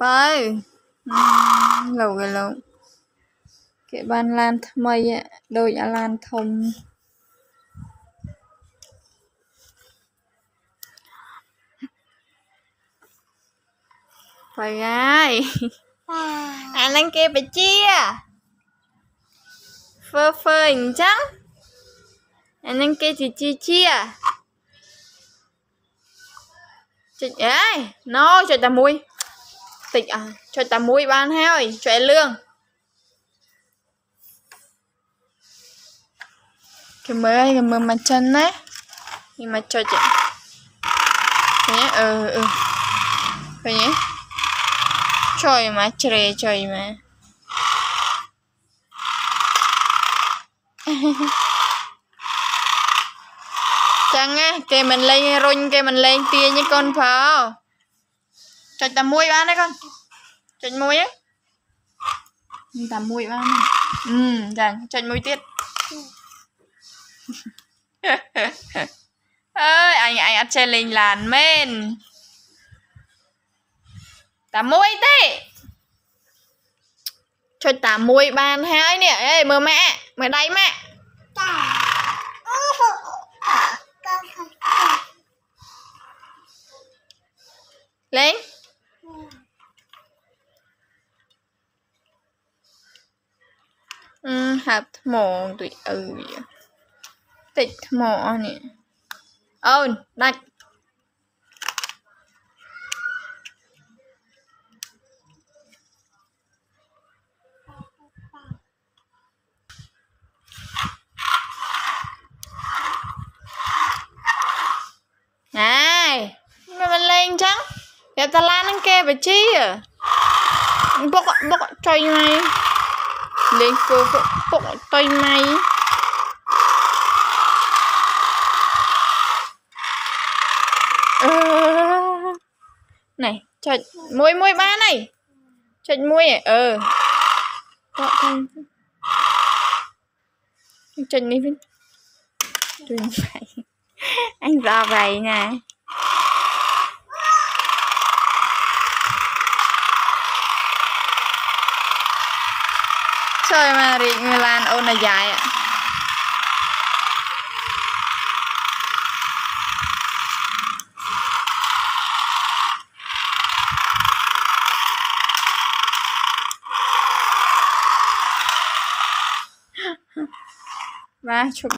បើលោកឯលោកគេបានឡានថ្មីដូចអាឡានធំបើហើយអាហ្នឹងគេបជាធ្វើធ្វើអញ្ចឹងអាហ្នឹងគេជាជាជាចុចអេណូចុចតែមួយ តិចអើចុចតែមួយបានហើយចុចលឿងគេមើលគេមើលមកចិនណានេះមកចុចនេះអឺអឺឃើញទេចុយមកជ្រេចុយមកចឹងណាគេមិនលេងរុញគេមិនលេងទាញទេកូនប្រោ ចុចតែមួយបានទេកូនចុចមួយហ្នឹងតែមួយបានអឺចាចុចមួយទៀតអើយអញអញអត់ចេះលេងឡានមែនតែមួយទេចុចតែមួយបានហើយនេះអេមើលម៉ាក់មើលដៃម៉ាក់លេង 합모도 어유 뜻모 아니 어우 나 này mà mình lên trắng để ta la nó kê bà chi à? Bốc bốc chơi ngay លេងធ្វើពុកតុយម៉ៃអឺនេះចុចមួយមួយបានហើយចុចមួយអឺកក់ទៅចុចនេះវិញជួយម៉ៃអញសាវៃណាជួយម Trời Mari rị người làn ôn là dài ạ. Và chụp.